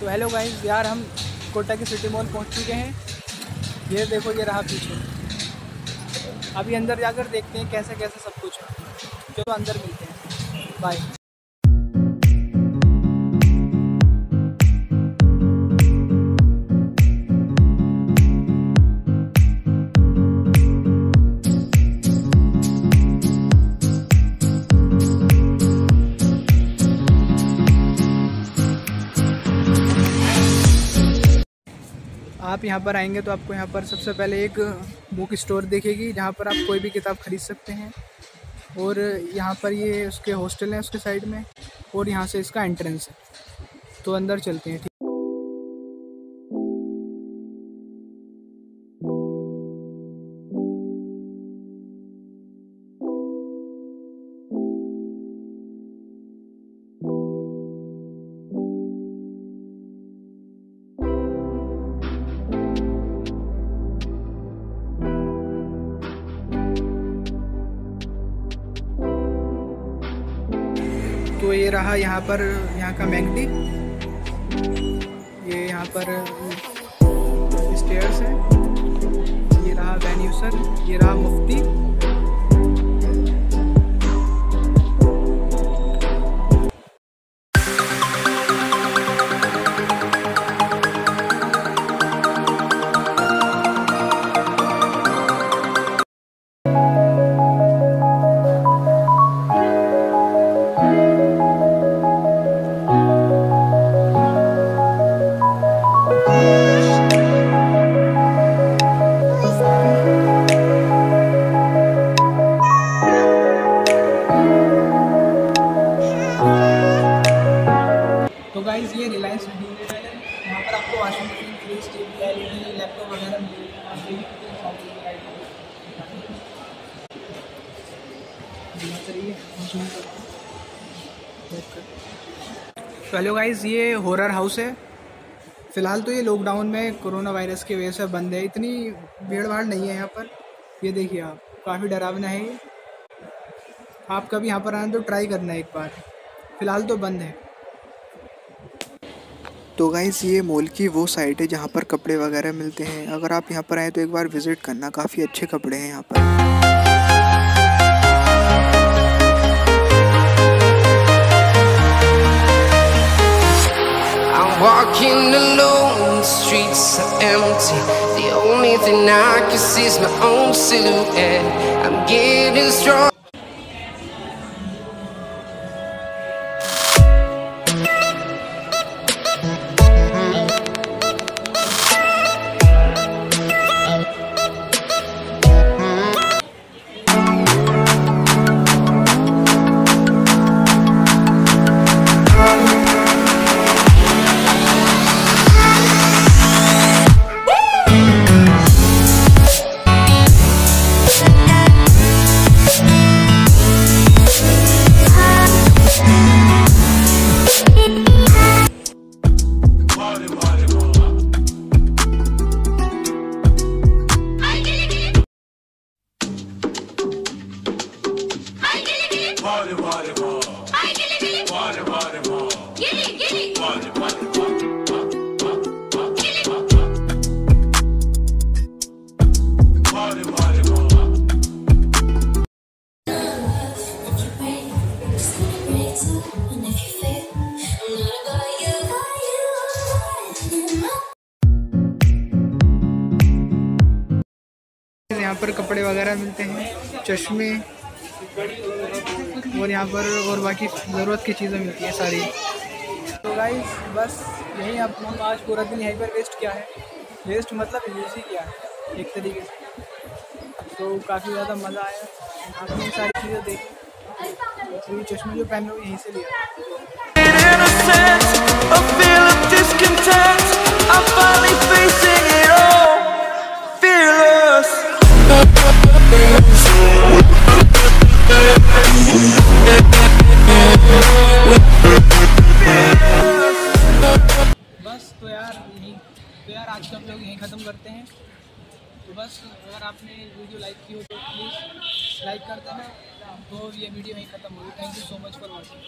तो hello guys यार हम कोटा के सिटी मॉल पहुँच चुके हैं। ये देखो, ये रहा पीछे। अभी अंदर जाकर देखते हैं कैसे कैसे सब कुछ है। चलो अंदर मिलते हैं। बाय आप यहाँ पर आएँगे तो आपको यहाँ पर सबसे पहले एक बुक स्टोर देखेगी, जहाँ पर आप कोई भी किताब खरीद सकते हैं। और यहाँ पर ये उसके हॉस्टल हैं उसके साइड में, और यहाँ से इसका एंट्रेंस है। तो अंदर चलते हैं? तो ये रहा यहाँ पर, यहाँ का मैगडी ये यहाँ पर स्टेयर्स है। ये रहा वेन्यू सर ये रहा मुफ्ती लैपटॉप वगैरह तो हेलो गाइज़ ये हॉरर हाउस है। फ़िलहाल तो ये लॉकडाउन में कोरोना वायरस की वजह से बंद है। इतनी भीड़ भाड़ नहीं है यहाँ पर। ये देखिए आप, काफ़ी डरावना है आप कभी यहाँ पर आए तो ट्राई करना एक बार। फ़िलहाल तो बंद है। तो गाइज़ ये मॉल की वो साइट है जहाँ पर कपड़े वगैरह मिलते हैं अगर आप यहाँ पर आए तो एक बार विज़िट करना काफ़ी अच्छे कपड़े हैं यहाँ पर walking alone, the streets are empty. The only thing I can see is my own silhouette. I'm getting strong. यहाँ पर कपड़े वगैरह मिलते हैं चश्मे। और यहाँ पर और बाकी ज़रूरत की चीज़ें मिलती हैं सारी। तो गाइस बस यही आप हम आज पूरा दिन यहीं पर वेस्ट किया है। वेस्ट मतलब यूज़ ही किया है, एक तरीके से। तो काफ़ी ज़्यादा मज़ा आया। आपने सारी चीज़ें देखी। तो चश्मे जो पहन रहे यहीं से लिया। तो यार आज का हम लोग यहीं ख़त्म करते हैं। तो बस, अगर आपने वीडियो लाइक की हो तो प्लीज़ लाइक कर देना तो ये वीडियो यहीं ख़त्म होगी। Thank you so much for watching